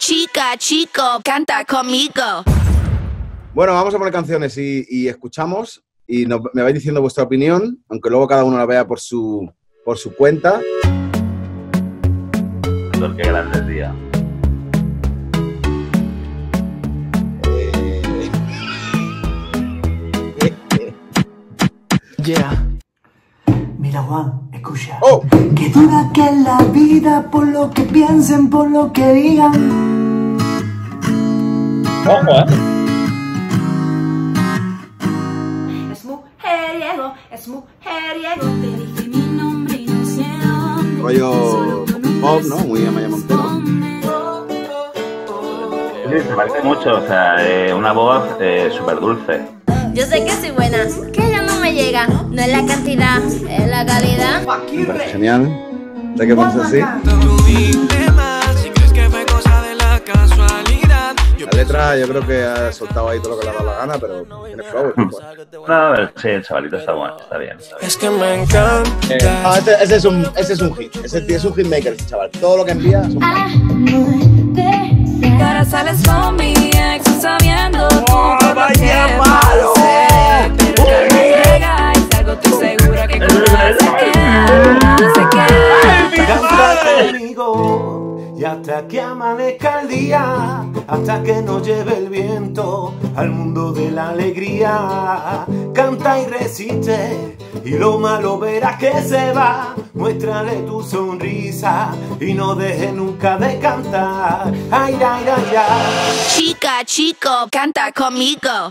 Chica, chico, canta conmigo. Bueno, vamos a poner canciones y, y escuchamos y nos- me vais diciendo vuestra opinión, aunque luego cada uno la vea por su, por su cuenta. Qué grande día. Yeah. Mira Juan, escucha. ¡Oh! Que dura que es la vida por lo que piensen, por lo que digan. Ojo, ¿eh? Es mujeriego, es mujeriego. Te dije mi nombre y no sé dónde. Rollo pop, ¿no? Muy Amaya Montero. Sí, se parece mucho, o sea, eh, una voz eh, súper dulce. Yo sé que soy buena, ella no me llega. No es la cantidad, es la calidad. Genial. ¿De qué pones así? La letra yo creo que ha soltado ahí todo lo que le ha dado la gana, pero tiene flow. No, a ver, sí, el chavalito está bueno, está bien. Es que me encanta. Ah, ese, ese es un, ese es un hit. Ese tío es un hitmaker, ese chaval. Todo lo que envía es un Ah. hit. Que amanezca el día, hasta que nos lleve el viento al mundo de la alegría. Canta y resiste y lo malo verás que se va. Muéstrale tu sonrisa y no dejes nunca de cantar. Ay, ay, ay, ay. Chica, chico, canta conmigo.